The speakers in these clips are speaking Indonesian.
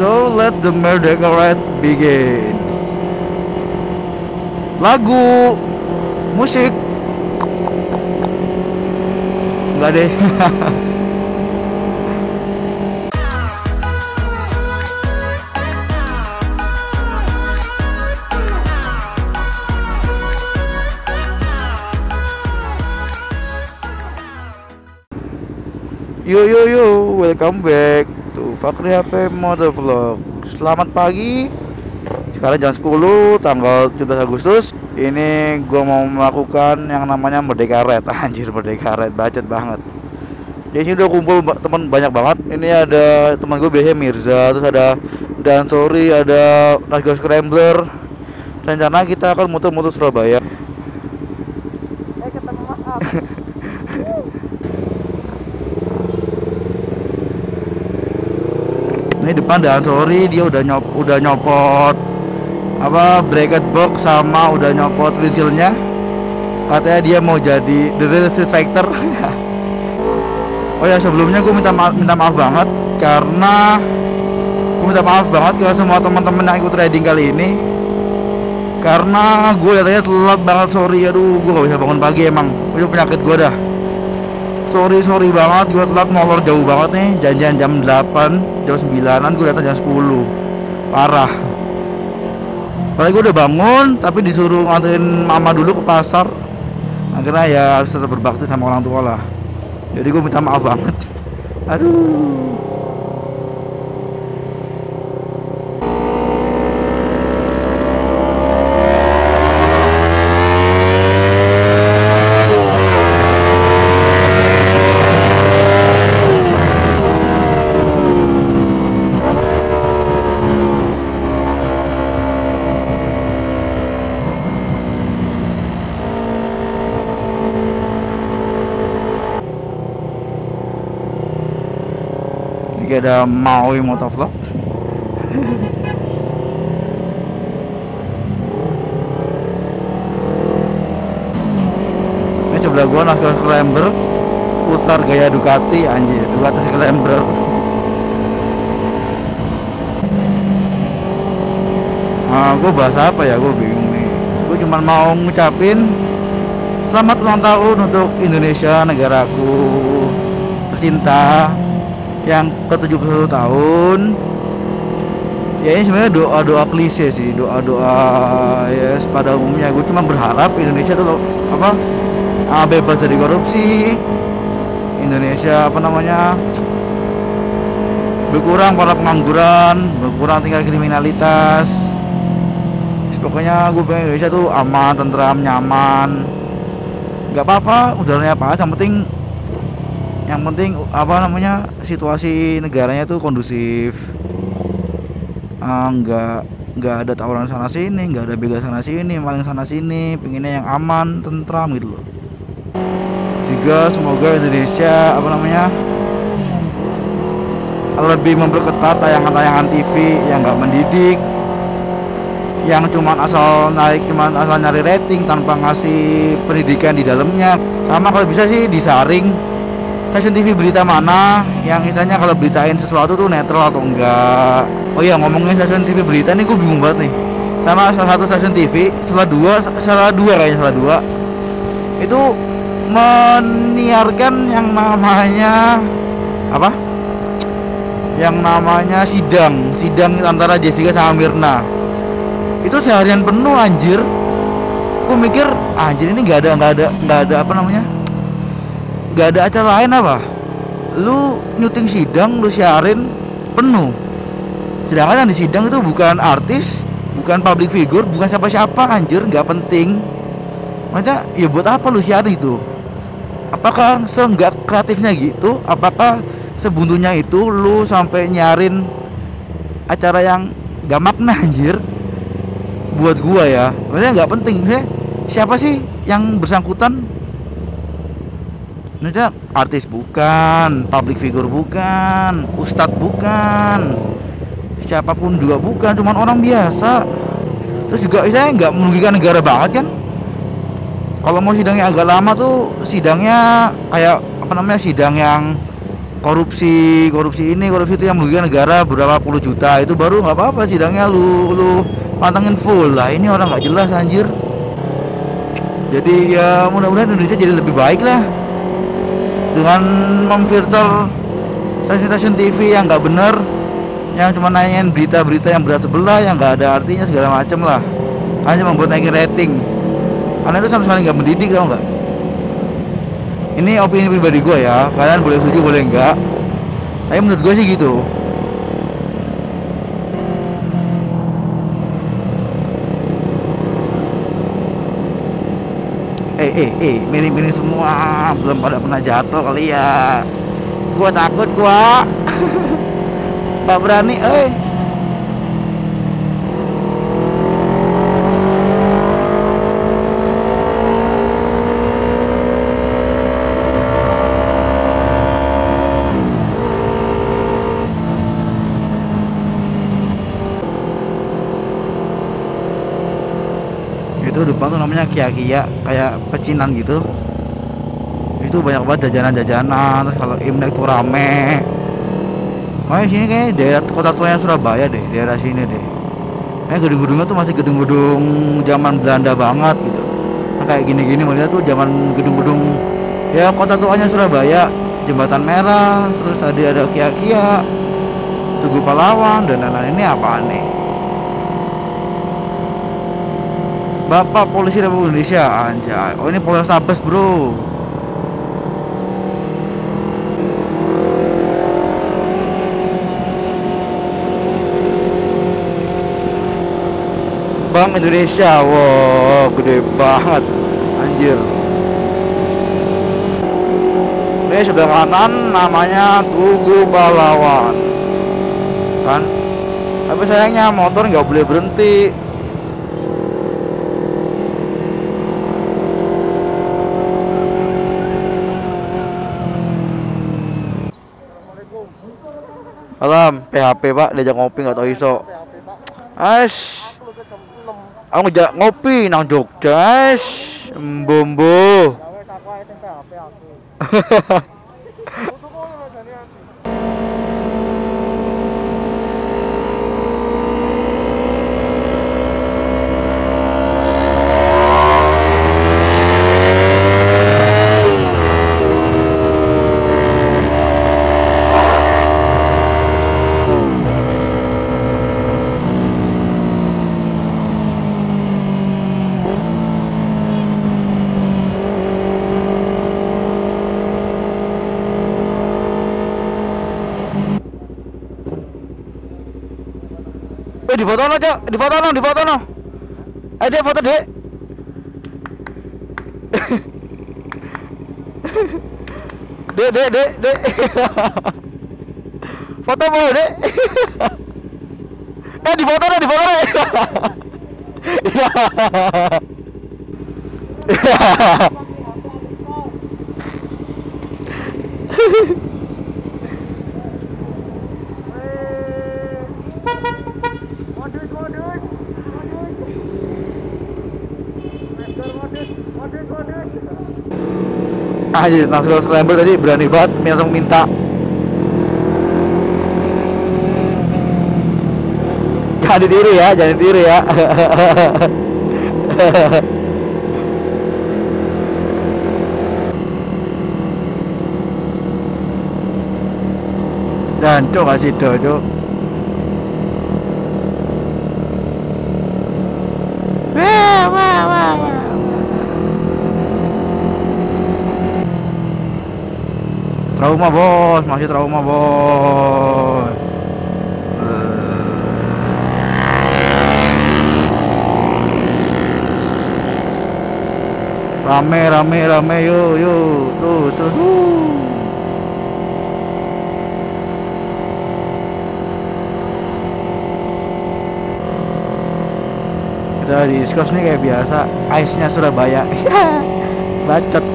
So let the Merdeka Ride begin. Lagu, musik, enggak deh. Yo yo yo, welcome back Fakri HP Motovlog. Selamat pagi. Sekarang jam 10 tanggal 17 Agustus. Ini gua mau melakukan yang namanya Merdeka Red. Anjir Merdeka Red, bacot banget. Di sini udah kumpul teman banyak banget. Ini ada teman gue biasanya Mirza, terus ada Dan Sorry, ada Nasgor Scrambler. Rencana kita akan muter-muter Surabaya. Eh ketemu. Dan sorry dia udah nyop udah nyopot apa bracket box sama udah nyopot windshield-nya. Katanya dia mau jadi the real street fighter. oh ya sebelumnya gue minta maaf minta maaf banget karena gue minta maaf banget ke semua teman-teman yang ikut riding kali ini karena gue liatnya telat banget sorry aduh gue gak bisa bangun pagi emang itu penyakit gue dah sorry sorry banget gue telat molor jauh banget nih. Janjian jam 8 jam 9an gue datang jam 10 parah. Padahal gue udah bangun tapi disuruh nganterin mama dulu ke pasar. Akhirnya ya harus tetap berbakti sama orang tua lah. Jadi gue minta maaf banget. Aduh Ini ada Maui Motovlog Ini sebelah gua Nascar Scrambler Pusar gaya Ducati anjir. Ducati Scrambler Nah, gue bahas apa ya, gue bingung nih. Gue cuma mau ngucapin Selamat ulang tahun untuk Indonesia, negaraku tercinta Yang ke-71 tahun. Ya ini sebenarnya doa-doa klise sih Doa-doa ya pada umumnya. Gue cuma berharap Indonesia tuh apa ah, Bebas dari korupsi. Indonesia apa namanya Berkurang para pengangguran Berkurang tingkat kriminalitas. Pokoknya gue pengen Indonesia tuh aman, tentram, nyaman. Nggak apa-apa udaranya apa yang penting yang penting apa namanya situasi negaranya tuh kondusif. Ah, nggak nggak ada tawuran sana sini nggak ada begal sana sini maling sana sini pengennya yang aman tentram gitu loh. Juga semoga Indonesia apa namanya lebih memperketat tayangan-tayangan TV yang nggak mendidik yang cuman asal naik cuman asal nyari rating tanpa ngasih pendidikan di dalamnya. Sama kalau bisa sih disaring stasiun TV berita mana? Yang istilahnya kalau beritain sesuatu tuh netral atau enggak? Oh iya ngomongin stasiun TV berita nih gue bingung banget nih. Sama salah satu stasiun TV setelah dua salah dua kayaknya salah dua. Itu menyiarkan yang namanya apa? Yang namanya sidang sidang antara Jessica sama Mirna. Itu seharian penuh anjir. Aku mikir anjir ini nggak ada nggak ada nggak ada apa namanya nggak ada acara lain apa? Lu nyuting sidang lu siarin penuh. Sedangkan yang di sidang itu bukan artis bukan public figure bukan siapa-siapa anjir nggak penting. Makanya ya buat apa lu siarin itu? Apakah seenggak kreatifnya gitu? Apakah sebuntunya itu lu sampai nyarin acara yang gak makna anjir? Buat gua ya. Maksudnya nggak penting. Ya siapa sih yang bersangkutan maksudnya artis bukan public figure bukan ustadz bukan. Siapa pun juga bukan cuman orang biasa. Terus juga saya nggak merugikan negara banget kan? Kalau mau sidangnya agak lama tuh sidangnya kayak apa namanya sidang yang korupsi korupsi ini korupsi itu yang merugikan negara berapa puluh juta itu baru nggak apa-apa sidangnya. Lu lu pantengin full lah. Ini orang nggak jelas anjir. Jadi ya mudah-mudahan Indonesia jadi lebih baik lah dengan memfilter stasiun-stasiun TV yang nggak bener yang cuma nanyain berita-berita yang berat sebelah yang nggak ada artinya segala macam lah. Hanya membuat naikin rating. Karena itu sama sekali nggak mendidik tau nggak? Ini opini pribadi gue ya. Kalian boleh setuju boleh enggak tapi menurut gue sih gitu eh eh eh miring-miring semua. Belum pada pernah jatuh kali ya. Gua takut gua. Tak berani eh itu depan tuh namanya kia-kia kayak pecinan gitu. Itu banyak banget jajanan-jajanan terus kalau imlek tuh rame. Makanya sini kayak daerah kota tuanya Surabaya deh daerah sini deh. Kayak gedung-gedungnya tuh masih gedung-gedung zaman Belanda banget gitu. Nah, kayak gini-gini melihat tuh zaman gedung-gedung ya kota tuanya Surabaya. Jembatan merah terus tadi ada kia-kia Tugu Pahlawan dan lain-lain. Ini apaan nih Bapak Polisi Republik Indonesia anjay. Oh ini Polrestabes, Bro. Bank Indonesia. Wow, gede banget. Anjir. Ini sebelah kanan namanya Tugu Pahlawan. Kan? Tapi sayangnya motor nggak boleh berhenti. PHP pak, diajak ngopi nggak tau iso. As, Aku lu ke jam 6. aku ngejak ngopi nang Jogja. As, mbombo wes aku ae sing PHP aku. Untuk kono jane aku. Eh di foto no, Cok. Di foto no, di foto no. Eh, Dek, foto, Dek. Dek, Dek, Dek, Dek. foto mau, Dek. eh, di foto no, di foto no. Modus, Anjir, langsung scramble tadi berani banget langsung minta. Jangan ditiru ya, jangan ditiru ya. Dan cok kasih do, cok. Wah, wah, wah, wah. Trauma bos, masih trauma bos. Rame, rame, rame, yuk, yuk, tuh, tuh, tuh. Kita di nih kayak biasa, ice-nya Surabaya. Bacot.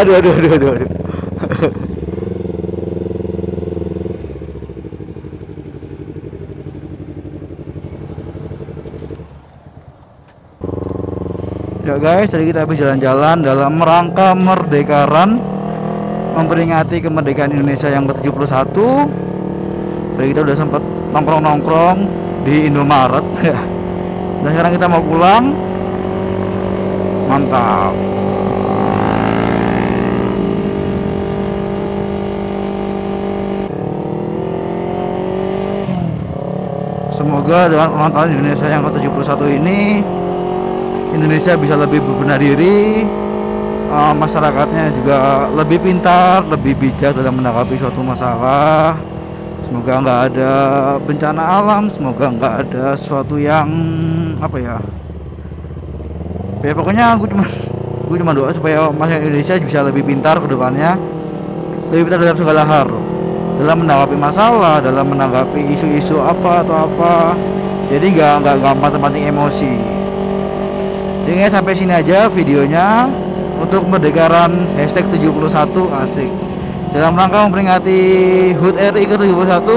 Aduh aduh aduh aduh, aduh. Ya guys, tadi kita habis jalan-jalan dalam rangka merdekaran memperingati kemerdekaan Indonesia yang ke-71. Tadi kita udah sempat nongkrong-nongkrong di Indomaret Dan sekarang kita mau pulang. Mantap. Semoga dengan ulang tahun Indonesia yang ke-71 ini Indonesia bisa lebih berbenah diri uh, masyarakatnya juga lebih pintar, lebih bijak dalam menanggapi suatu masalah. Semoga nggak ada bencana alam, semoga nggak ada sesuatu yang apa ya. Ya pokoknya aku cuma gue cuma doa supaya masyarakat Indonesia bisa lebih pintar ke depannya, lebih pintar dalam segala hal, dalam menanggapi masalah, dalam menanggapi isu-isu apa atau apa. Jadi nggak nggak gampang terpancing emosi. Jadi sampai sini aja videonya untuk merdekaran hashtag 71 asik dalam rangka memperingati HUT RI ke-71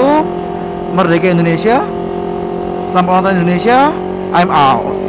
Merdeka Indonesia Selamat ulang tahun Indonesia I'm out